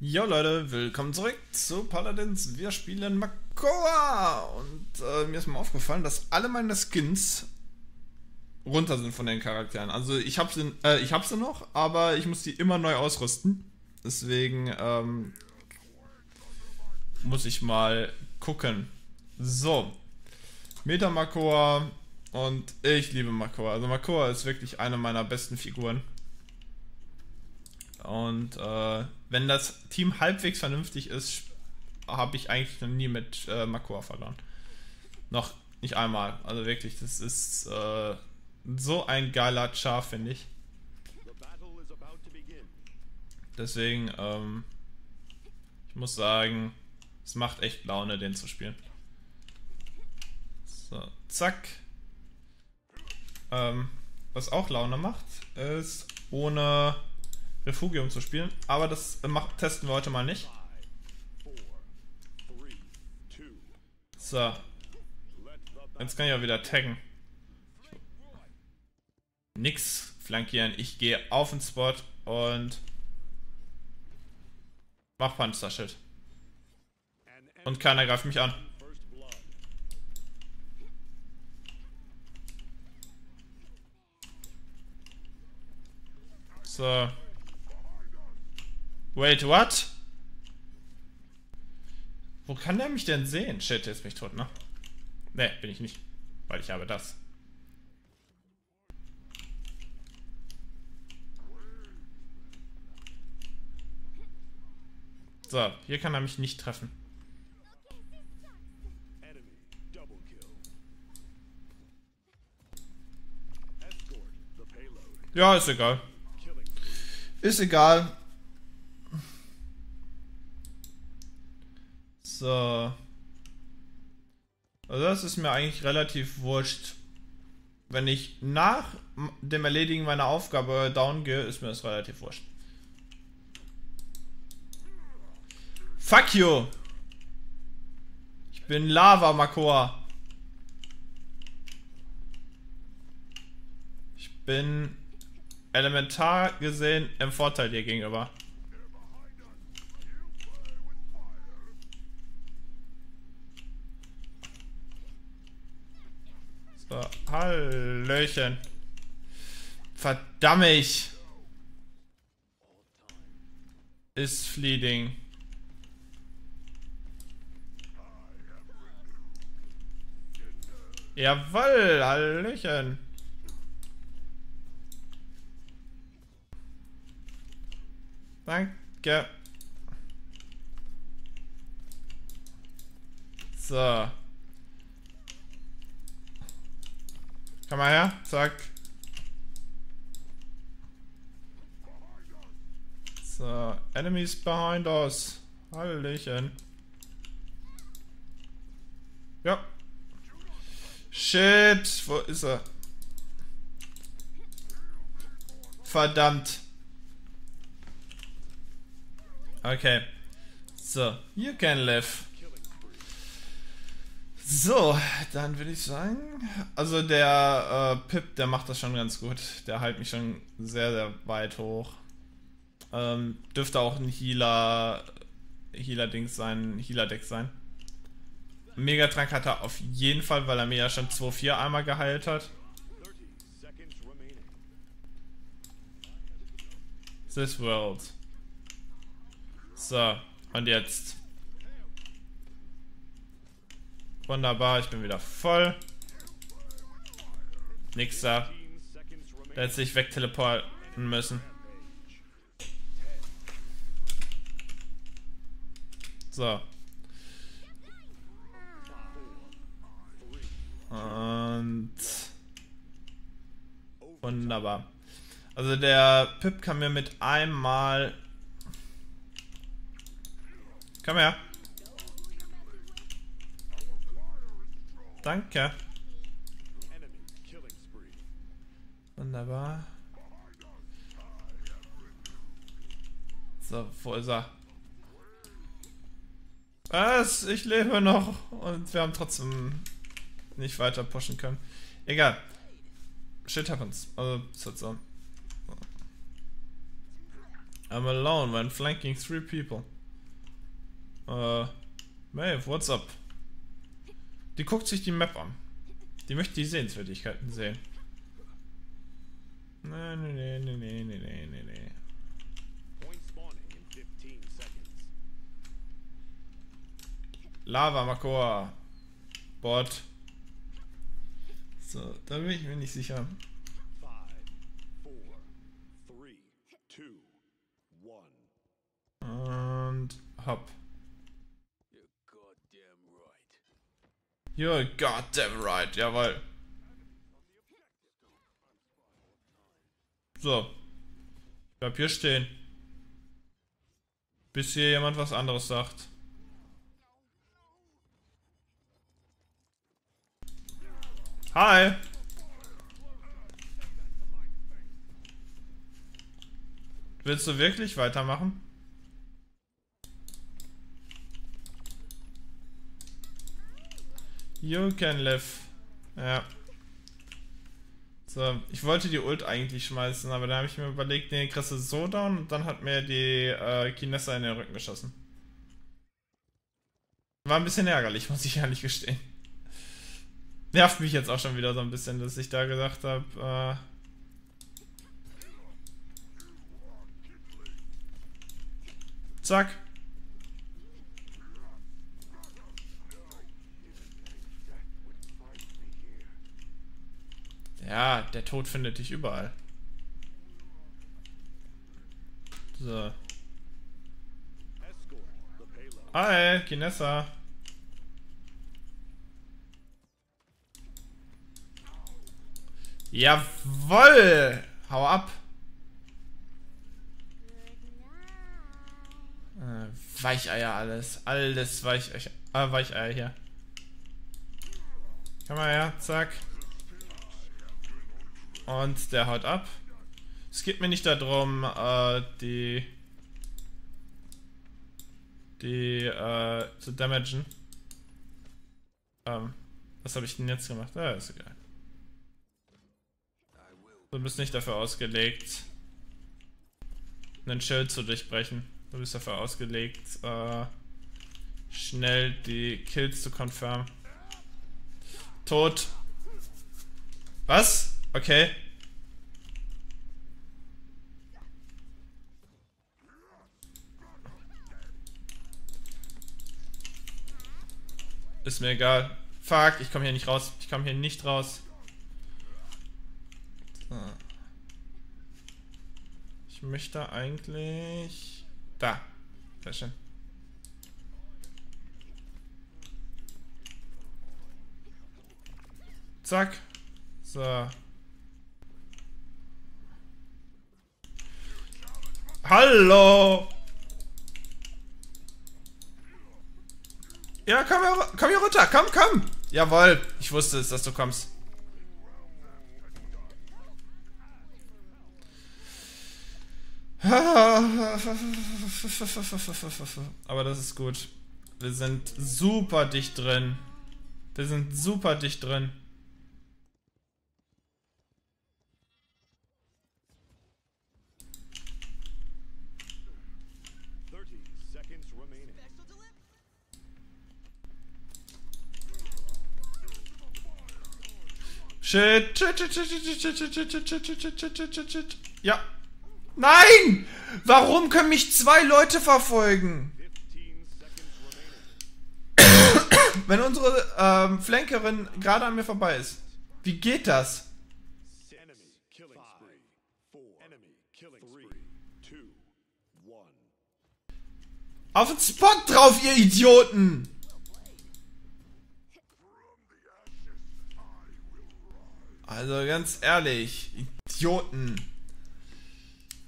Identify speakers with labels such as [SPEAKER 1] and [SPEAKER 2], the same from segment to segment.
[SPEAKER 1] Jo Leute, willkommen zurück zu Paladins. Wir spielen Makoa und äh, mir ist mal aufgefallen, dass alle meine Skins runter sind von den Charakteren. Also ich habe sie, äh, hab sie noch, aber ich muss die immer neu ausrüsten. Deswegen ähm, muss ich mal gucken. So, Meta Makoa und ich liebe Makoa. Also Makoa ist wirklich eine meiner besten Figuren. Und äh, wenn das Team halbwegs vernünftig ist, habe ich eigentlich noch nie mit äh, Makua verloren. Noch nicht einmal. Also wirklich, das ist äh, so ein geiler Char, finde ich. Deswegen, ähm, ich muss sagen, es macht echt Laune, den zu spielen. So, zack. Ähm, was auch Laune macht, ist ohne Refugium zu spielen. Aber das macht, testen wir heute mal nicht. So. Jetzt kann ich ja wieder taggen. Nix flankieren. Ich gehe auf den Spot und mach Panzerschild. Und keiner greift mich an. So. Wait, what? Wo kann der mich denn sehen? Shit, jetzt bin ich tot, ne? Ne, bin ich nicht. Weil ich habe das. So, hier kann er mich nicht treffen. Ja, ist egal. Ist egal. So. Also das ist mir eigentlich relativ wurscht. Wenn ich nach dem Erledigen meiner Aufgabe down gehe, ist mir das relativ wurscht. Fuck you! Ich bin Lava, Makoa. Ich bin elementar gesehen im Vorteil dir gegenüber. So, Hallöchen. Verdammt. Ist fleeting. Jawoll, Hallöchen. Danke. So. Komm mal her. Zack. So, enemies behind us. Hallöchen. Ja. Shit, wo ist er? Verdammt. Okay. So, you can live. So, dann würde ich sagen, also der äh, Pip, der macht das schon ganz gut. Der hält mich schon sehr, sehr weit hoch. Ähm, dürfte auch ein Healer, Healer-Dings sein, Healer-Deck sein. Megatrank hat er auf jeden Fall, weil er mir ja schon 2-4 einmal geheilt hat. This world. So, und jetzt. Wunderbar, ich bin wieder voll. Nix da. Da hätte sich wegteleporten müssen. So. Und... Wunderbar. Also der Pip kann mir mit einmal... Komm her. Danke. Wunderbar. So, wo ist er? Was? Ich lebe noch und wir haben trotzdem nicht weiter pushen können. Egal. Shit happens. Also, ist halt so. I'm alone when flanking three people. Äh, Maeve, what's up? Die guckt sich die Map an. Die möchte die Sehenswürdigkeiten sehen. Nee, nee, nee, nee, nee, nee, nee, nee. Lava, Makoa. Bot. So, da bin ich mir nicht sicher. Und hopp. You're goddamn right, jawohl. So. Ich bleib hier stehen. Bis hier jemand was anderes sagt. Hi. Willst du wirklich weitermachen? You can live. Ja. So, ich wollte die Ult eigentlich schmeißen, aber da habe ich mir überlegt, nee, kriegst du so down und dann hat mir die äh, Kinessa in den Rücken geschossen. War ein bisschen ärgerlich, muss ich ehrlich gestehen. Nervt mich jetzt auch schon wieder so ein bisschen, dass ich da gesagt habe, äh Zack. Ja, der Tod findet dich überall. So. Hi, Kinessa. Jawoll! Hau ab! Äh, Weicheier alles. Alles Weicheier, äh, Weicheier hier. Komm mal her, zack. Und der haut ab. Es geht mir nicht darum, äh, die... die, äh, zu damagen. Ähm, was habe ich denn jetzt gemacht? Ah, ist egal. Du bist nicht dafür ausgelegt, einen Schild zu durchbrechen. Du bist dafür ausgelegt, äh, schnell die Kills zu confirmen. Tot. Was? Okay. Ist mir egal. Fuck, ich komme hier nicht raus. Ich komme hier nicht raus. So. Ich möchte eigentlich... Da. Sehr schön. Zack. So. Hallo! Ja, komm hier, komm hier runter, komm, komm! Jawoll, ich wusste es, dass du kommst. Aber das ist gut. Wir sind super dicht drin. Wir sind super dicht drin. Shit, shit, shit, shit, shit, shit, shit, shit, shit, shit, shit, shit, shit, shit, shit. Ja. Nein! Warum können mich zwei Leute verfolgen? Wenn unsere ähm, Flankerin gerade an mir vorbei ist. Wie geht das? Auf den Spot drauf, ihr Idioten! Also ganz ehrlich, Idioten.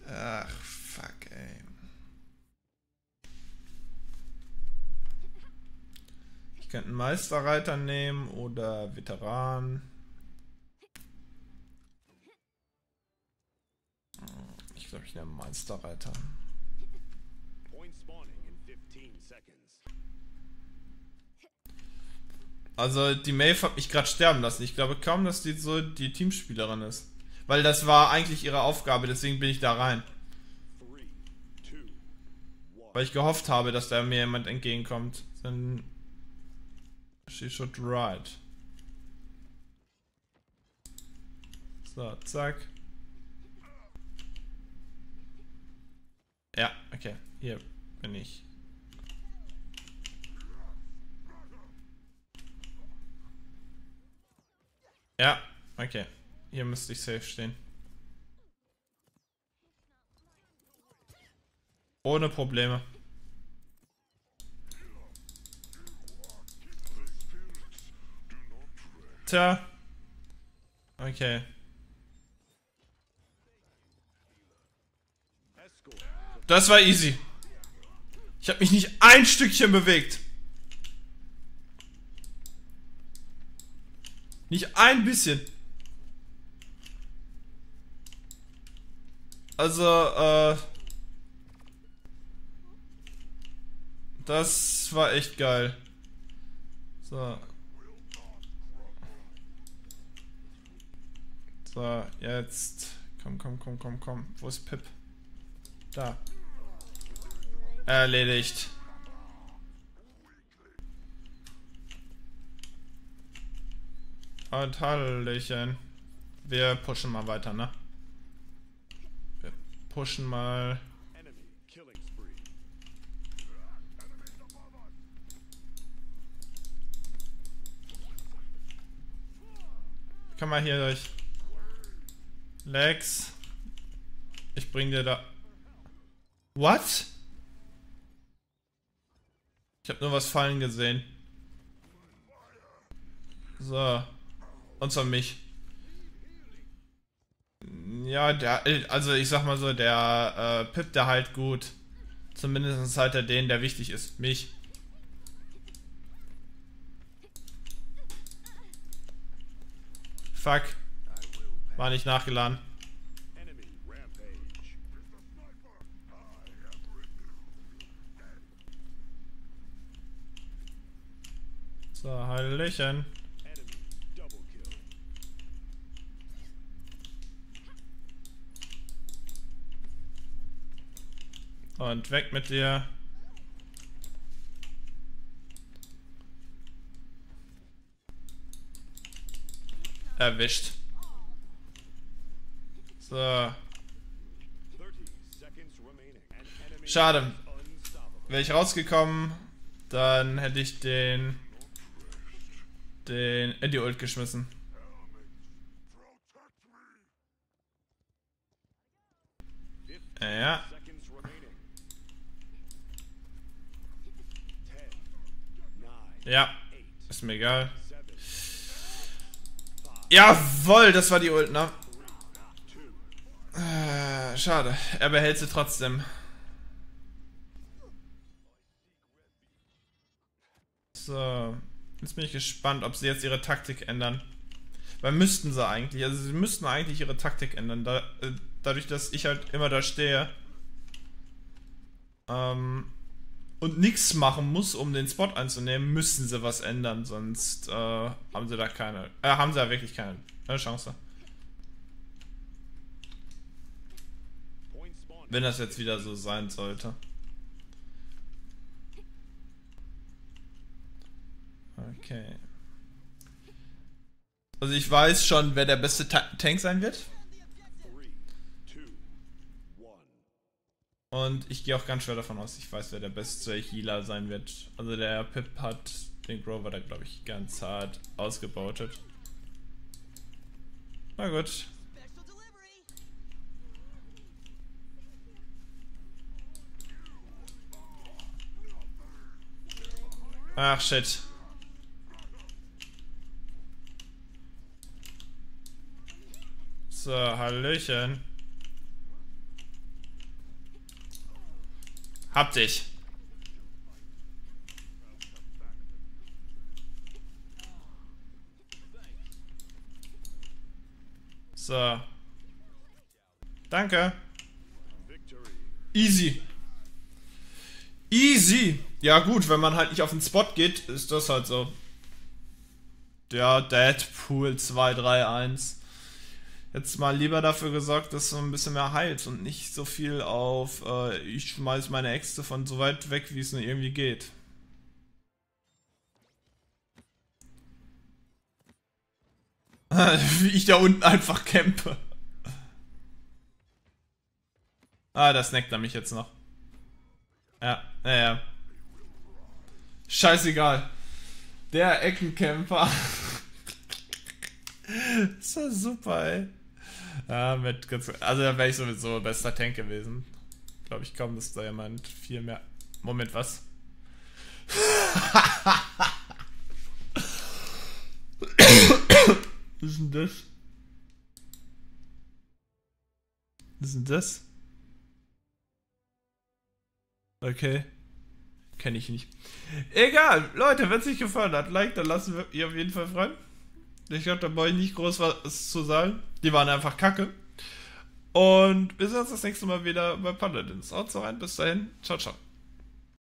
[SPEAKER 1] Ach, fuck, ey. Ich könnte einen Meisterreiter nehmen oder Veteran. Ich glaube, ich nehme Meisterreiter. Also die Maeve hat mich gerade sterben lassen. Ich glaube kaum, dass die so die Teamspielerin ist. Weil das war eigentlich ihre Aufgabe, deswegen bin ich da rein. Weil ich gehofft habe, dass da mir jemand entgegenkommt. Dann. She should ride. So, zack. Ja, okay. Hier bin ich. Ja, okay. Hier müsste ich safe stehen. Ohne Probleme. Tja. Okay. Das war easy. Ich habe mich nicht ein Stückchen bewegt. Nicht ein bisschen. Also, äh... Das war echt geil. So. So, jetzt. Komm, komm, komm, komm, komm. Wo ist Pip? Da. Erledigt. Und Hallöchen. Wir pushen mal weiter, ne? Wir pushen mal. Komm mal hier durch. Lex. Ich bring dir da. What? Ich habe nur was fallen gesehen. So. Und zwar mich. Ja, der, also ich sag mal so, der äh, Pip, der halt gut. Zumindest halt er den, der wichtig ist. Mich. Fuck. War nicht nachgeladen. So, Hallöchen. Und weg mit dir. Erwischt. So. Schade. Wäre ich rausgekommen, dann hätte ich den den Eddie Ult geschmissen. Ja. Ja, ist mir egal. Jawoll, das war die Ult, ne? Äh, schade. Er behält sie trotzdem. So. Jetzt bin ich gespannt, ob sie jetzt ihre Taktik ändern. Weil müssten sie eigentlich. Also sie müssten eigentlich ihre Taktik ändern. Da, äh, dadurch, dass ich halt immer da stehe. Ähm, und nichts machen muss, um den Spot einzunehmen, müssen sie was ändern. Sonst äh, haben sie da keine. Äh, haben sie da wirklich keine, keine Chance. Wenn das jetzt wieder so sein sollte. Okay. Also ich weiß schon, wer der beste Ta Tank sein wird. Und ich gehe auch ganz schwer davon aus, ich weiß, wer der beste Healer sein wird. Also der Pip hat den Grover da, glaube ich, ganz hart ausgebautet. Na gut. Ach shit. So, Hallöchen. Hab dich. So. Danke. Easy. Easy. Ja gut, wenn man halt nicht auf den Spot geht, ist das halt so. Der Deadpool 231. jetzt mal lieber dafür gesorgt, dass du ein bisschen mehr heilt und nicht so viel auf, äh, ich schmeiß meine Äxte von so weit weg, wie es nur irgendwie geht. wie ich da unten einfach campe. Ah, das neckt er mich jetzt noch. Ja, ja, ja. Scheißegal. Der Eckencamper. das war super, ey. Ja, mit also da wäre ich sowieso bester Tank gewesen. Glaube ich kaum, dass da jemand viel mehr. Moment, was? was ist denn das? Was ist denn das? Okay. Kenne ich nicht. Egal, Leute, wenn es euch gefallen hat, like, dann lassen wir ihr auf jeden Fall freuen. Ich glaube, da brauche ich nicht groß was zu sagen. Die waren einfach kacke. Und wir sehen uns das nächste Mal wieder bei Paladins. Haut rein, bis dahin. Ciao, ciao.